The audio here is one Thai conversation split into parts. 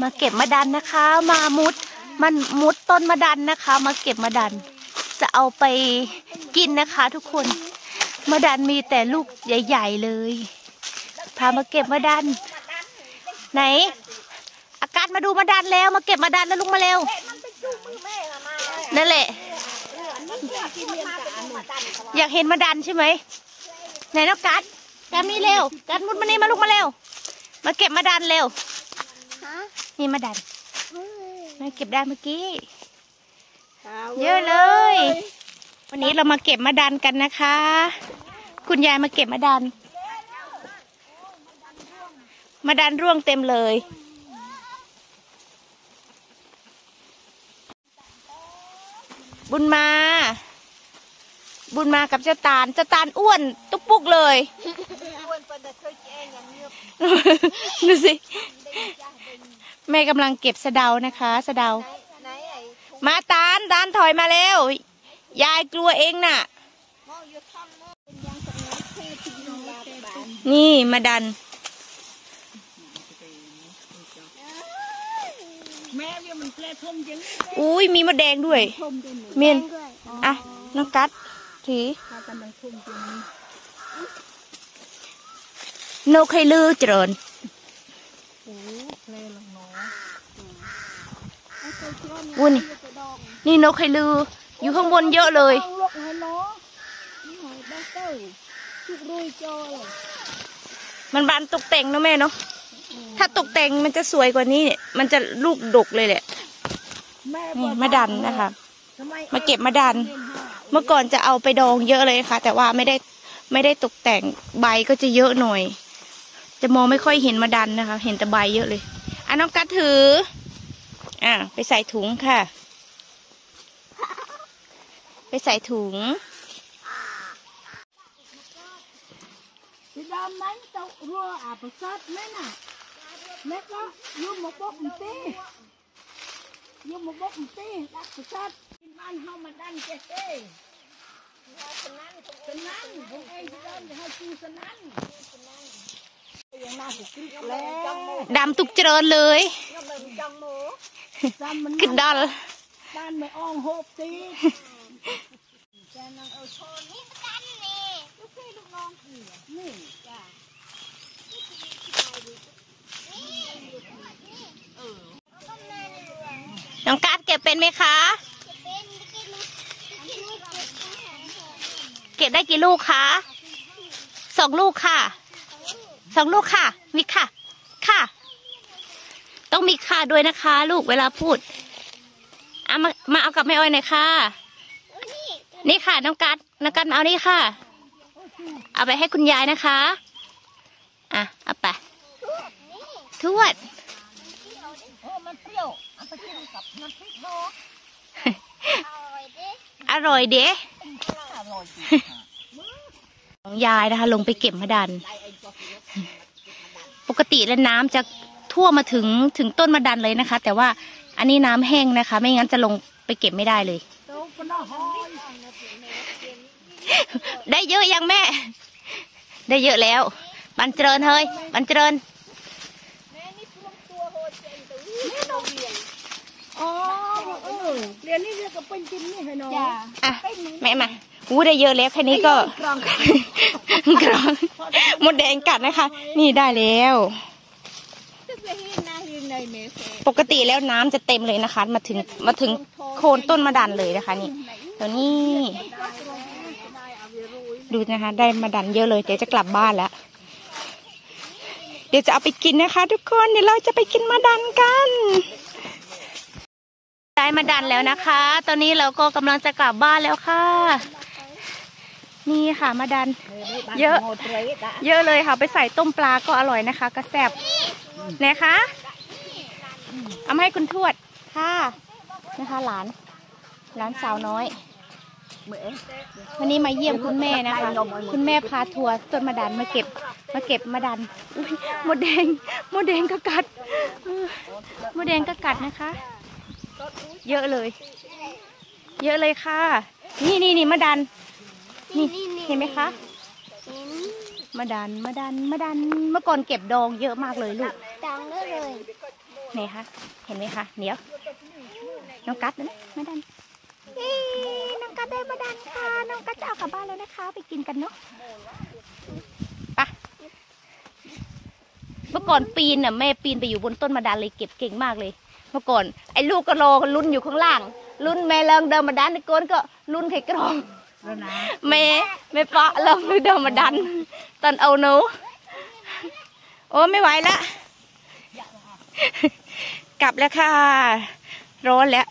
มาเก็บมะดันนะคะ มามุดมันมุดต้นมะดันนะคะ มาเก็บมะดัน จะเอาไปกินนะคะ ทุกคนมะดันมีแต่ลูกใหญ่ ๆเลย พามาเก็บมะดัน ไหน อากาศมาดูมะดันแล้ว มาเก็บมะดันแล้วลุกมาเร็วนั่นแหละ อยากเห็นมะดันใช่ไหมไหนน้องกัดกัดนี่เร็วกัดมุดมานี่มาลุกมาเร็ว มาเก็บมะดันเร็ว นี่มะดันเฮ้ยมาเก็บได้เมื่อกี้ เยอะเลย วันนี้เรามาเก็บมะดันกันนะคะ คุณยายมาเก็บมะดันมะดันร่วงเต็มเลย บุญมา บุญมากับเจ้าตาลเจ้าตาลอ้วน ตุ๊กปุกเลยดูสิ แม่กำลังเก็บสะเดานะคะสะเดานมาตาลตาลถอยมาเร็วยายกลัวเองน่ะ นี่มาดัน อุ้ยมีมะแดงด้วย เมียนอะน้องกัดถือถ้ากำลังทมจริงนี่นกให้ลือเจริญ โอ้แกล้ลงเนาะ ไอ้ตั วุ้นนี่นกให้ลือ อยู่ข้างบนเยอะเลยมันบานตกแต่งนะแม่เนาะถ้าตกแต่งมันจะสวยกว่านี้เนี่ยมันจะลูกดกเลยแหละแม่นี่มะดันนะคะมมาเก็บมะดัน เมื่อก่อนจะเอาไปดองเยอะเลยค่ะ แต่ว่าไม่ได้ไม่ได้ตกแต่งใบก็จะเยอะหน่อย จะมองไม่ค่อยเห็นมะดันนะคะ เห็นแต่ใบเยอะเลยอะน้องกัดถือ อะไปใส่ถุงค่ะ ไปใส่ถุงสีดำนั้นเจ้ารัวอาประสัดแม่น่ะแม่ก็ยุ่งมาบอกมันตียุ่งมาบอกมันตีรักประสัดกินบ้านเฮามาดันเจ๊เต้ ดินจะให้ชูสนั่นยังน่าสุดแล้วดำตุกเจริญเลยจำมันขึ้นดอลบ้านไม่อ้องโหบตีแกนังเอาโชว์นี่มาดันนี่ลูกพี่ลูกน้องพี่อะนี่จ้ะน้องกัดเก็บเป็นไหมคะเป็นกินกินลูกเก็บได้เก็บได้กี่ลูกคะสองลูกค่ะ สองลูกค่ะ มีค่ะ ค่ะ ต้องมีค่ะด้วยนะคะ ลูกเวลาพูดเอามามาเอากับแม่อ้อยหน่อยค่ะ นี่ค่ะน้องกัดน้องกัดมาเอานี่ค่ะ เอาไปให้คุณยายนะคะ อะเอาไปทวดโอ้มันเปรี้ยวเอาไปกินกับน้ำพริกเนาะอร่อยดิอร่อยเด้อร่อยของยายนะคะ ลงไปเก็บมะดัน ปกติแล้วน้ำจะท่วมมาถึงถึงต้นมะดันเลยนะคะ แต่ว่าอันนี้น้ำแห้งนะคะ ไม่งั้นจะลงไปเก็บไม่ได้เลยโต๊ะปนหอยได้เยอะยังแม่ ได้เยอะแล้ว บันเจริญเฮ้ยบันเจริญอ๋อเออเดี๋ยวนี้เรียกก็เป็นจินนี่ให้น้องจ้ะอะแม่มา อู้ได้เยอะแล้วแค่นี้ก็กรองกรองมดแดงกัดนะคะ นี่ได้แล้วตึกเลยหินนะหินในเมสเซ่ปกติแล้วน้ำจะเต็มเลยนะคะ มาถึงมาถึงโคนต้นมะดันเลยนะคะ นี่เดี๋ยวนี้ดูนะคะ ได้มาดันเยอะเลย เดี๋ยวจะกลับบ้านแล้ว เดี๋ยวจะเอาไปกินนะคะ ทุกคนเดี๋ยวเราจะไปกินมาดันกันได้มาดันแล้วนะคะ ตอนนี้เราก็กำลังจะกลับบ้านแล้วค่ะ นี่ค่ะมาดัน เยอะ เยอะเลยค่ะไปใส่ต้มปลาก็อร่อยนะคะ กระแซบนะคะเอามาให้คุณทวดค่ะนะคะ หลาน หลานสาวน้อยวันนี้มาเยี่ยมคุณแม่นะคะ คุณแม่พาทัวร์ต้นมะดันมาเก็บ มาเก็บมะดันอุ้ยมดแดงมดแดงก็กัดเออมดแดงก็กัดนะคะ เยอะเลย เยอะเลยค่ะ นี่นี่นี่มะดัน นี่เห็นไหมคะมะดันมะดันมะดันเมื่อก่อนเก็บดองเยอะมากเลยลูกดังเลยเลยนี่ค่ะเห็นไหมคะเดี๋ยวน้องกัดนะมาดันเย้น้องกัดได้มาดันค่ะน้องกัดจะเอากลับบ้านแล้วนะคะ ไปกินกันเนาะไปะเมื่อก่อนปีนน่ะแม่ปีนไปอยู่บนต้นมาดันเลยเก็บเก่งมากเลย เมื่อก่อนไอ้ลูกก็รอลุ้นอยู่ข้างล่าง ลุ้นแม่เลิงเดินมาดันไอ้โกนก็ลุ้นไข่กรอง แม่แม่ปะเริ่มเดินมาดันตอนเอาหนูโอ้ไม่ไหวละกลับแล้วค่ะ ร้อนแล้ว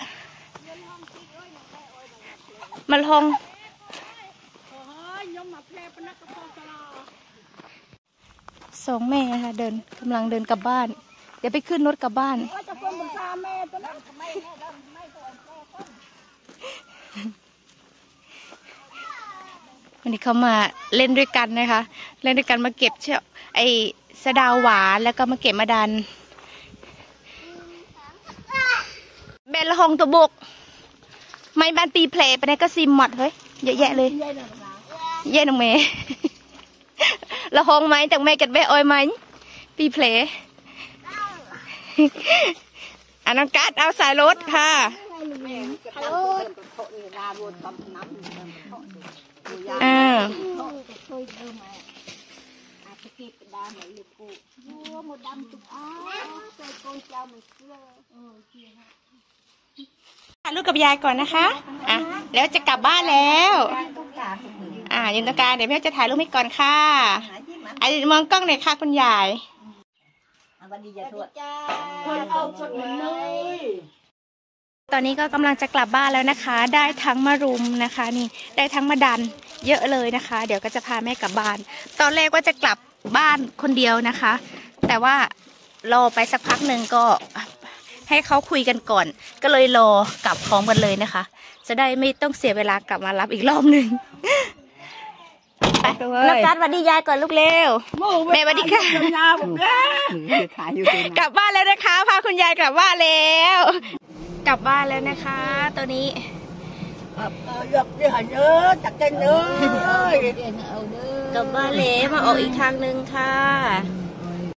มาลงสองแม่นะคะเดินกำลังเดินกลับบ้าน เดี๋ยวไปขึ้นรถกลับบ้าน วันนี้เขามาเล่นด้วยกันนะคะ เล่นด้วยกันมาเก็บเชี่ยวไอสะดาวหวานแล้วก็มาเก็บมาดันแบละหองตัวบก ไม่บ้านปีเพลไปไหนก็ซิมหมดเฮ้ยเยอะแยะเลยยายหนักหนาเย่น้องเมย์ละหองไหมจากแม่กัดแม่อ้อยไหมปีเพลอันน้องกัดเอาสายรถค่ะ เคยเดิมมาอาจจะเก็บดาเหมือนลูกกูยัวหมดดำตุ๊กอ้าเคยโกงเจ้ามันเสื้อเออเกี่ยถ่ายรูปกับยายก่อนนะคะ อะ แล้วจะกลับบ้านแล้ว อ่ายืนตรงกลางเดี๋ยวแม่จะถ่ายรูปให้ก่อนค่ะไอ้มองกล้องหน่อยค่ะคุณยายคนเอาคนเหมือนเลย ตอนนี้ก็กำลังจะกลับบ้านแล้วนะคะ ได้ทั้งมารุมนะคะนี่ได้ทั้งมาดันเยอะเลยนะคะ เดี๋ยวก็จะพาแม่กลับบ้าน ตอนแรกว่าจะกลับบ้านคนเดียวนะคะ แต่ว่ารอไปสักพักหนึ่งก็ให้เขาคุยกันก่อน ก็เลยรอกลับพร้อมกันเลยนะคะ จะได้ไม่ต้องเสียเวลากลับมารับอีกรอบหนึ่งไปนักการสวัสดียายก่อนลูกเร็วแม่สวัสดีค่ะยาวผมแล้วถ่ายอยู่ตรงกลับบ้านแล้วนะคะ พาคุณยายกลับบ้านแล้ว กลับบ้านแล้วนะคะ ตัวนี้หยบที่หันเยอะจักเต้นเลยกลับบ้านแล้วมาออกอีกทางหนึ่งค่ะเ